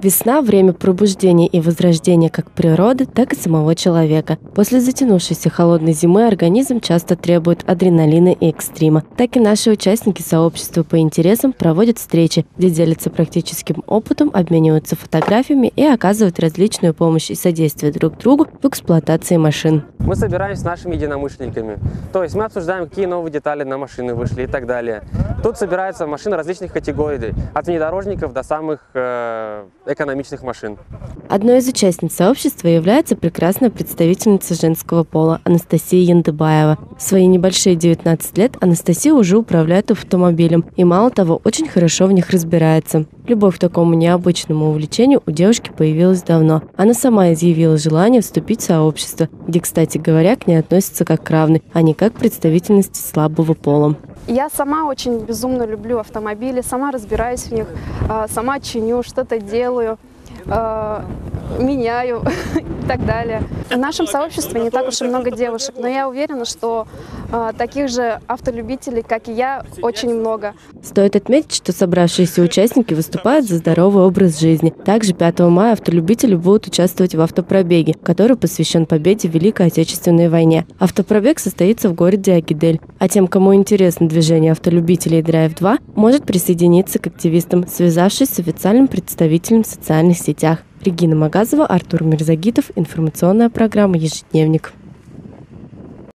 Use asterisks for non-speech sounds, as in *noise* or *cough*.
Весна – время пробуждения и возрождения как природы, так и самого человека. После затянувшейся холодной зимы организм часто требует адреналина и экстрима. Так и наши участники сообщества по интересам проводят встречи, где делятся практическим опытом, обмениваются фотографиями и оказывают различную помощь и содействие друг другу в эксплуатации машин. Мы собираемся с нашими единомышленниками. То есть мы обсуждаем, какие новые детали на машины вышли и так далее. Тут собираются машины различных категорий, от внедорожников до самых э, экономичных машин. Одной из участниц сообщества является прекрасная представительница женского пола Анастасия Яндыбаева. В свои небольшие 19 лет Анастасия уже управляет автомобилем и, мало того, очень хорошо в них разбирается. Любовь к такому необычному увлечению у девушки появилась давно. Она сама изъявила желание вступить в сообщество, где, кстати говоря, к ней относятся как к равной, а не как к представительности слабого пола. Я сама очень безумно люблю автомобили, сама разбираюсь в них, а, сама чиню, что-то делаю а, меняю *laughs* и так далее. В нашем сообществе не так уж и много девушек, но я уверена, что таких же автолюбителей, как и я, очень много. Стоит отметить, что собравшиеся участники выступают за здоровый образ жизни. Также 5 мая автолюбители будут участвовать в автопробеге, который посвящен победе в Великой Отечественной войне. Автопробег состоится в городе Агидель. А тем, кому интересно движение автолюбителей Drive 2, может присоединиться к активистам, связавшись с официальным представителем в социальных сетях. Регина Магазова, Артур Мирзагитов. Информационная программа «Ежедневник».